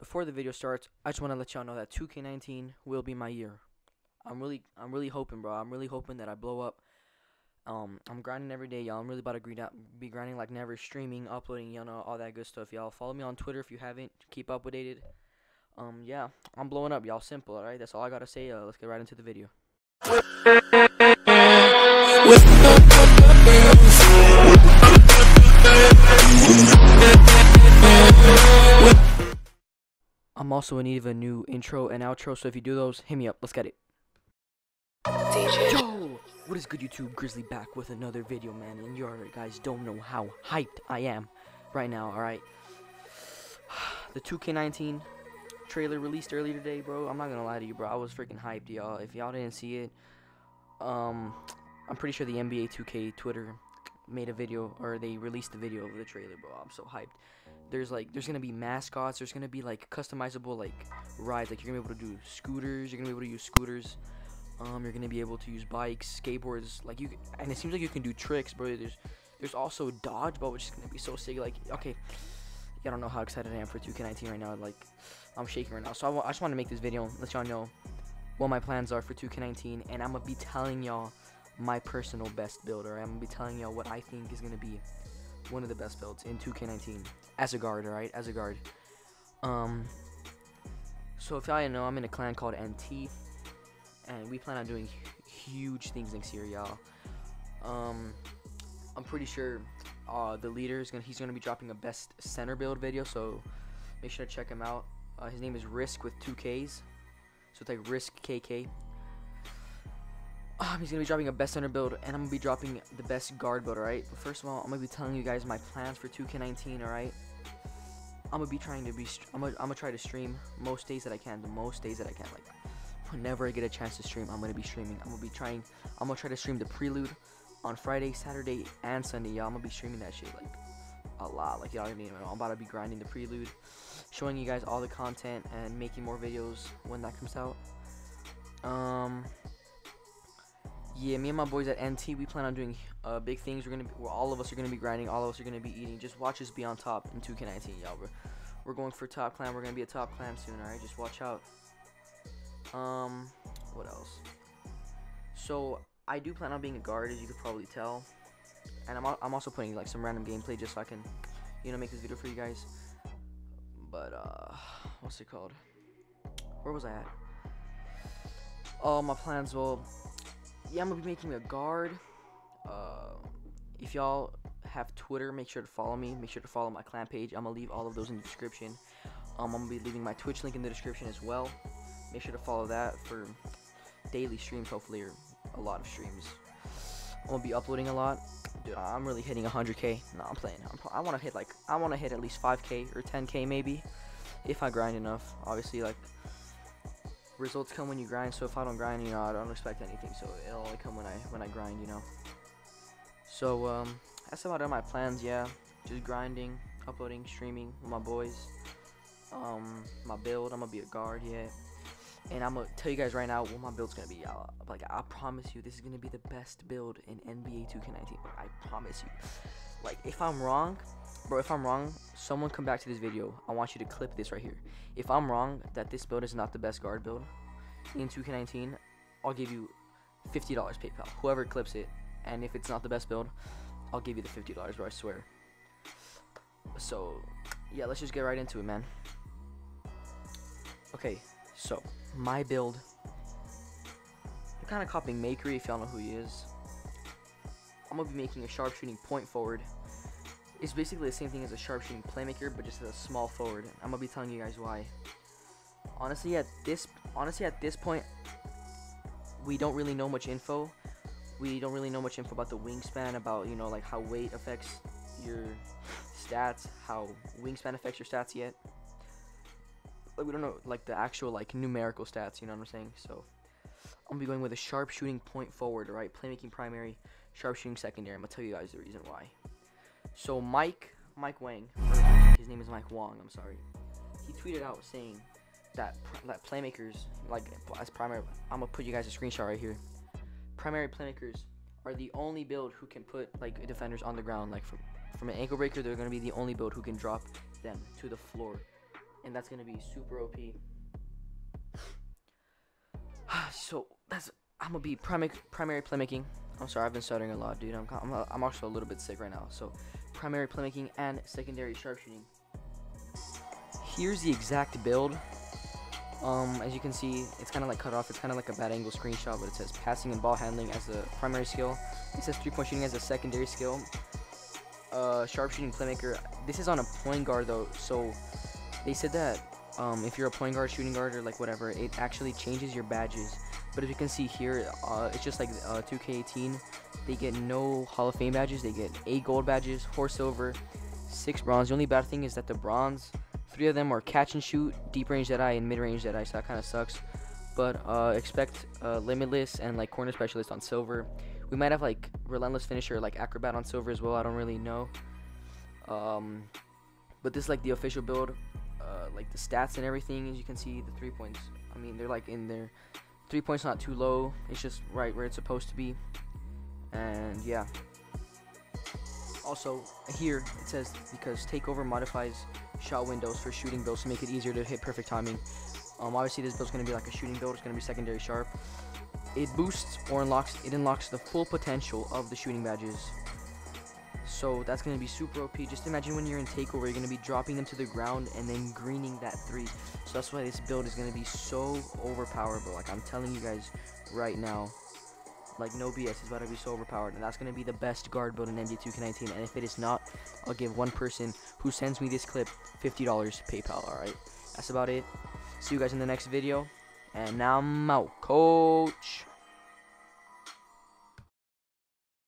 before the video starts, I just want to let y'all know that 2K19 will be my year. I'm really, I'm really hoping, bro. I'm really hoping that I blow up. Um, I'm grinding every day, y'all. I'm really about to grind out, be grinding like never, streaming, uploading, y'all know, all that good stuff, y'all. Follow me on Twitter if you haven't. Keep up with it. Um, yeah, I'm blowing up, y'all. Simple, alright? That's all I gotta say. Uh, let's get right into the video. I'm also in need of a new intro and outro, so if you do those, hit me up. Let's get it. Yo! What is good, YouTube? Grihzzly back with another video, man. And you already guys don't know how hyped I am right now, alright? The 2K19 trailer released earlier today, bro. I'm not gonna lie to you, bro. I was freaking hyped, y'all. If y'all didn't see it, um, I'm pretty sure the NBA 2K Twitter made a video, or they released a video of the trailer, bro. I'm so hyped. There's like, there's gonna be mascots. There's gonna be like customizable like rides. Like you're gonna be able to do scooters. You're gonna be able to use scooters. Um, you're gonna be able to use bikes, skateboards. Like you, and it seems like you can do tricks, bro. There's, there's also dodgeball, which is gonna be so sick. Like, okay, I don't know how excited I am for 2K19 right now. Like, I'm shaking right now. So I, I just want to make this video, let y'all know what my plans are for 2K19, and I'm gonna be telling y'all my personal best build. Or I'm gonna be telling y'all what I think is gonna be one of the best builds in 2K19 as a guard. All right, as a guard. Um. So if y'all know, I'm in a clan called NT, and we plan on doing huge things next year, y'all. Um, I'm pretty sure uh, the leader is gonna he's gonna be dropping a best center build video, so make sure to check him out. Uh, his name is Risk with two Ks, so it's like Risk KK. Um, he's gonna be dropping a best center build, and I'm gonna be dropping the best guard build. Alright, But first of all, I'm gonna be telling you guys my plans for 2K19. Alright, I'm gonna be trying to be, I'm gonna, I'm gonna try to stream most days that I can, the most days that I can. Like, whenever I get a chance to stream, I'm gonna be streaming. I'm gonna be trying, I'm gonna try to stream the prelude on Friday, Saturday, and Sunday. Y'all, I'm gonna be streaming that shit like a lot. Like y'all already know, I'm about to be grinding the prelude, showing you guys all the content and making more videos when that comes out. Um, yeah, me and my boys at NT, we plan on doing uh, big things. We're gonna, be, well, all of us are gonna be grinding. All of us are gonna be eating. Just watch us be on top in 2K19, y'all. We're, we're going for top clan. We're gonna be a top clan soon. All right, just watch out. Um, what else? So I do plan on being a guard, as you could probably tell. And I'm, I'm also putting like some random gameplay just so I can, you know, make this video for you guys. But uh, what's it called? Where was I at? Oh, my plans. Well, yeah, I'm gonna be making a guard. Uh, if y'all have Twitter, make sure to follow me. Make sure to follow my clan page. I'm gonna leave all of those in the description. Um, I'm gonna be leaving my Twitch link in the description as well. Make sure to follow that for daily streams, hopefully, or a lot of streams. I'm gonna be uploading a lot. Dude, I'm really hitting 100k. No, I'm playing. I'm, i want to hit like I want to hit at least 5k or 10k maybe, if I grind enough. Obviously, like results come when you grind. So if I don't grind, you know, I don't expect anything. So it'll only come when I when I grind, you know. So um, that's about. My plans, yeah, just grinding, uploading, streaming with my boys. Um, my build, I'm gonna be a guard, yeah. And I'm gonna tell you guys right now what my build's gonna be. I'll, like I promise you, this is gonna be the best build in NBA 2K19. I promise you. Like if I'm wrong, bro, if I'm wrong, someone come back to this video. I want you to clip this right here. If I'm wrong that this build is not the best guard build in 2K19, I'll give you $50 PayPal. Whoever clips it, and if it's not the best build, I'll give you the $50, bro. I swear. So, yeah, let's just get right into it, man. Okay, so my build. I'm kind of copying Makery if y'all know who he is. I'm gonna be making a sharpshooting point forward. It's basically the same thing as a sharpshooting playmaker, but just as a small forward. I'm gonna be telling you guys why. Honestly, at this honestly at this point, we don't really know much info. We don't really know much info about the wingspan, about you know like how weight affects your stats, how wingspan affects your stats yet like we don't know like the actual like numerical stats. You know what I'm saying? So I'm gonna be going with a sharpshooting point forward. Right, playmaking primary, sharpshooting secondary. I'm gonna tell you guys the reason why. So Mike, Mike Wang, his name is Mike Wong. I'm sorry. He tweeted out saying that that playmakers like as primary. I'm gonna put you guys a screenshot right here. Primary playmakers are the only build who can put like defenders on the ground. Like from from an ankle breaker, they're gonna be the only build who can drop them to the floor and that's gonna be super OP. so that's I'm gonna be primary primary playmaking. I'm sorry, I've been stuttering a lot, dude. I'm I'm, I'm also a little bit sick right now. So primary playmaking and secondary sharpshooting. Here's the exact build. Um, as you can see, it's kind of like cut off. It's kind of like a bad angle screenshot, but it says passing and ball handling as a primary skill. It says three point shooting as a secondary skill. Uh, sharpshooting playmaker. This is on a point guard though, so they said that um, if you're a point guard, shooting guard, or like whatever, it actually changes your badges. But as you can see here, uh, it's just like uh, 2K18. They get no Hall of Fame badges. They get eight gold badges, four silver, six bronze. The only bad thing is that the bronze, three of them are catch and shoot, deep range Deadeye, and mid range Deadeye. So that kind of sucks. But uh, expect uh, limitless and like corner specialist on silver. We might have like relentless finisher, like acrobat on silver as well. I don't really know. Um, but this is like the official build. Uh, like the stats and everything, as you can see, the three points. I mean, they're like in there. Three points not too low. It's just right where it's supposed to be. And yeah. Also, here it says because takeover modifies shot windows for shooting builds to make it easier to hit perfect timing. Um, obviously this build's gonna be like a shooting build. It's gonna be secondary sharp. It boosts or unlocks. It unlocks the full potential of the shooting badges. So that's going to be super OP. Just imagine when you're in takeover, you're going to be dropping them to the ground and then greening that three. So that's why this build is going to be so overpowered, bro. Like I'm telling you guys right now, like no BS, it's about to be so overpowered. And that's going to be the best guard build in NBA 2K19. And if it is not, I'll give one person who sends me this clip $50 PayPal, alright? That's about it. See you guys in the next video. And now I'm out, coach.